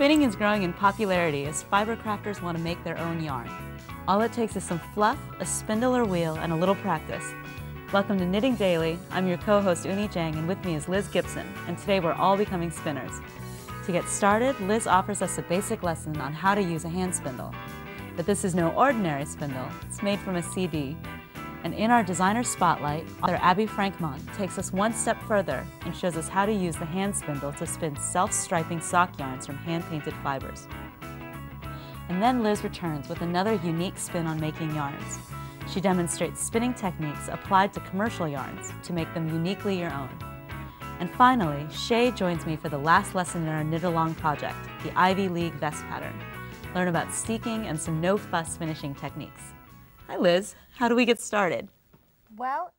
Spinning is growing in popularity as fiber crafters want to make their own yarn. All it takes is some fluff, a spindle or wheel, and a little practice. Welcome to Knitting Daily. I'm your co-host Eunny Jang and with me is Liz Gipson, and today we're all becoming spinners. To get started, Liz offers us a basic lesson on how to use a hand spindle. But this is no ordinary spindle, it's made from a CD. And in our designer spotlight, author Abby Franquemont takes us one step further and shows us how to use the hand spindle to spin self-striping sock yarns from hand-painted fibers. And then Liz returns with another unique spin on making yarns. She demonstrates spinning techniques applied to commercial yarns to make them uniquely your own. And finally, Shay joins me for the last lesson in our Knit Along project, the Ivy League vest pattern. Learn about steeking and some no-fuss finishing techniques. Hi Liz, how do we get started? Well,